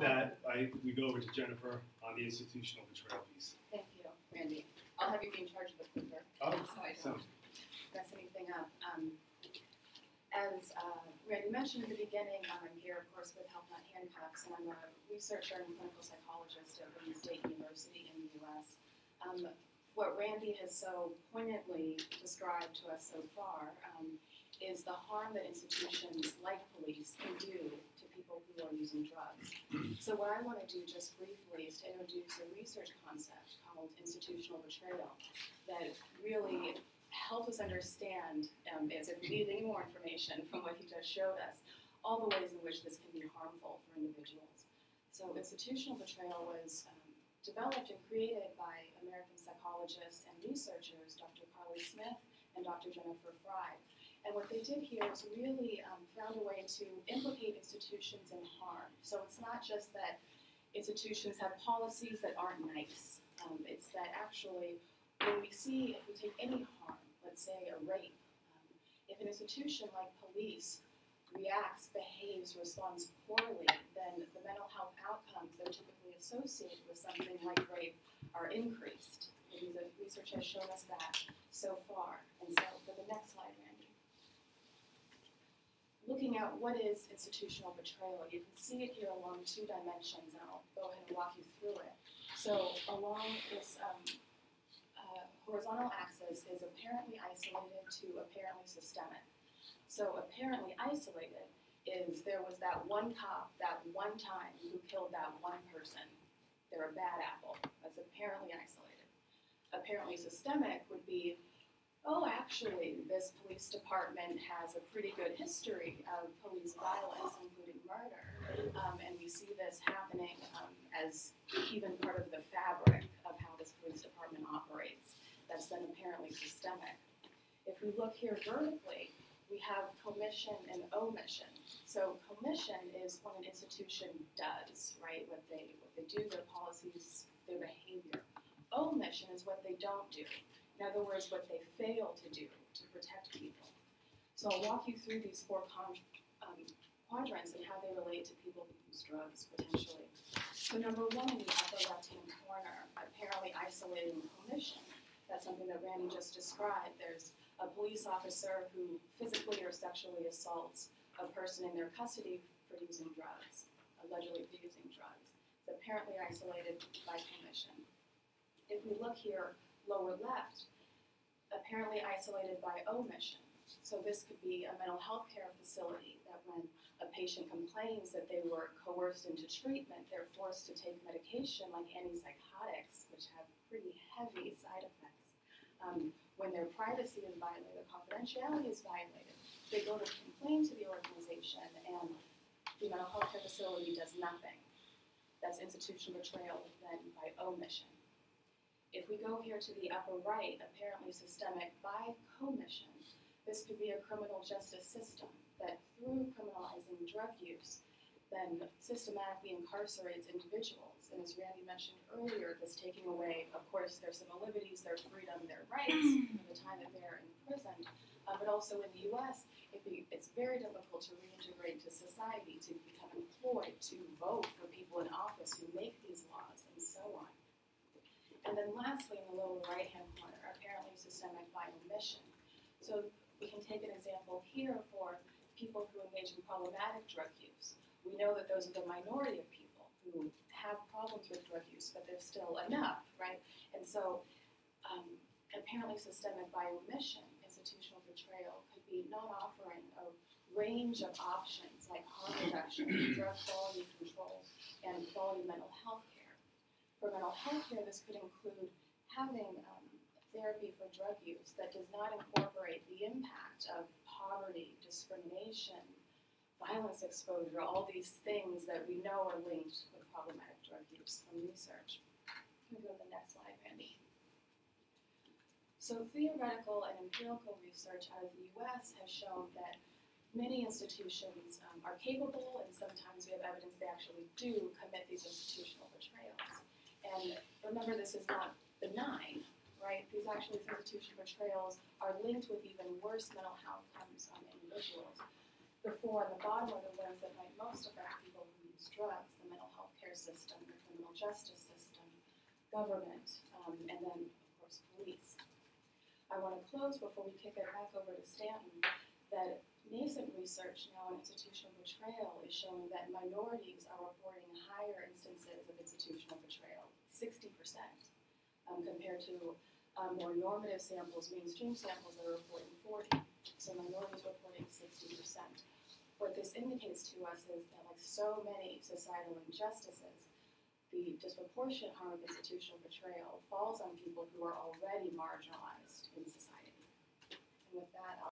that, I, we go over to Jennifer on the institutional betrayal piece. Thank you, Randy. I'll have you be in charge of the clicker, Oh, so I don't mess anything up. Um, as uh, Randy mentioned at the beginning, I'm here, of course, with Help Not Handcuffs, and I'm a researcher and clinical psychologist at Wayne State University in the U.S. Um, what Randy has so poignantly described to us so far um, is the harm that institutions like police can do people who are using drugs. So what I want to do just briefly is to introduce a research concept called institutional betrayal that really help us understand, um, as if we need any more information from what he just showed us, all the ways in which this can be harmful for individuals. So institutional betrayal was um, developed and created by American psychologists and researchers, Dr. Carly Smith and Dr. Jennifer Freyd. And what they did here is really um, found a way to implicate institutions in harm. So it's not just that institutions have policies that aren't nice. Um, it's that actually when we see, if we take any harm, let's say a rape, um, if an institution like police reacts, behaves, responds poorly, then the mental health outcomes that are typically associated with something like rape are increased. The research has shown us that so far. And so for the next slide. Looking at what is institutional betrayal, you can see it here along two dimensions, and I'll go ahead and walk you through it. So along this um, uh, horizontal axis is apparently isolated to apparently systemic. So apparently isolated is there was that one cop that one time who killed that one person. They're a bad apple. That's apparently isolated. Apparently systemic would be, oh, actually, this police department has a pretty good history of police violence, including murder. Um, and we see this happening um, as even part of the fabric of how this police department operates. That's then apparently systemic. If we look here vertically, we have commission and omission. So commission is what an institution does, right? What they what they do, their policies, their behavior. Omission is what they don't do. In other words, what they fail to do to protect people. So I'll walk you through these four um, quadrants and how they relate to people who use drugs potentially. So number one in the upper left-hand corner, apparently isolating commission. That's something that Randy just described. There's a police officer who physically or sexually assaults a person in their custody for using drugs, allegedly for using drugs. It's apparently isolated by commission. If we look here, lower left, apparently isolated by omission. So this could be a mental health care facility that when a patient complains that they were coerced into treatment, they're forced to take medication like antipsychotics, which have pretty heavy side effects. Um, when their privacy is violated, their confidentiality is violated, they go to complain to the organization and the mental health care facility does nothing. That's institutional betrayal then by omission. If we go here to the upper right, apparently systemic by commission, this could be a criminal justice system that through criminalizing drug use then systematically incarcerates individuals. And as Randy mentioned earlier, this taking away, of course, their civil liberties, their freedom, their rights for the time that they're imprisoned. Uh, but also in the U.S., it be, it's very difficult to reintegrate to society, to become employed, to vote for people in office who make these laws, and so on. And then lastly, in the lower right-hand corner, apparently systemic by omission. So we can take an example here for people who engage in problematic drug use we know that those are the minority of people who have problems with drug use, but there's still enough, right? And so, um, apparently, systemic by omission, institutional betrayal, could be not offering a range of options like harm reduction, drug quality control, and quality mental health care. For mental health care, this could include having um, therapy for drug use that does not incorporate the impact of poverty, discrimination, violence exposure, all these things that we know are linked with problematic drug use from research. Can we go to the next slide, Randy? So theoretical and empirical research out of the U.S. has shown that many institutions um, are capable, and sometimes we have evidence they actually do commit these. And remember, this is not benign, right? These actually, institutional betrayals are linked with even worse mental health outcomes on individuals the four on the bottom are the ones that might most affect people who use drugs, the mental health care system, the criminal justice system, government, um, and then, of course, police. I want to close before we kick it back over to Stanton, that nascent research now on institutional betrayal is showing that minorities are reporting higher instances of institutional betrayal, sixty percent, um, compared to um, more normative samples, mainstream samples that are reporting forty. So minorities reporting sixty percent. What this indicates to us is that like so many societal injustices, the disproportionate harm of institutional betrayal falls on people who are already marginalized in society. And with that, I'll